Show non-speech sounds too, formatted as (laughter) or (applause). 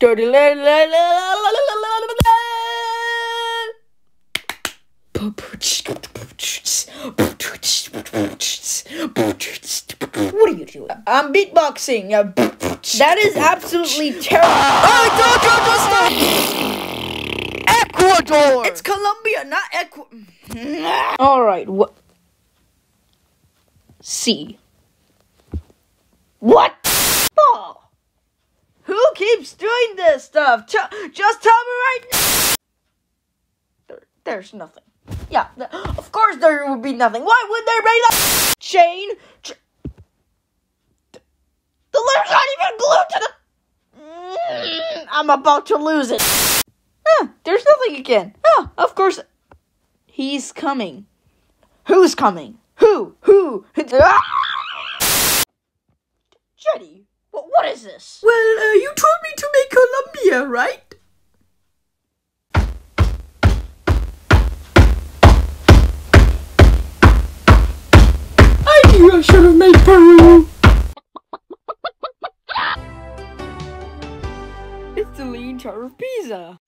Dirty What are you doing? I'm beatboxing. That is absolutely terrible. Ecuador! It's Colombia, not Ecuador. Mm-hmm. Alright, what? C. What? Keeps doing this stuff? Ch- just tell me right now. There, there's nothing. Yeah, th- of course there would be nothing. Why would there be no chain? Tr- the letter's not even glued to the. Mm, I'm about to lose it. Ah, there's nothing again. Ah, of course. He's coming. Who's coming? Who? Who? (laughs) Ah! Jetty, what, what is this? Well, uh, you told me to make Colombia, right? I knew I should have made Peru. It's the Lean Tower of Pisa.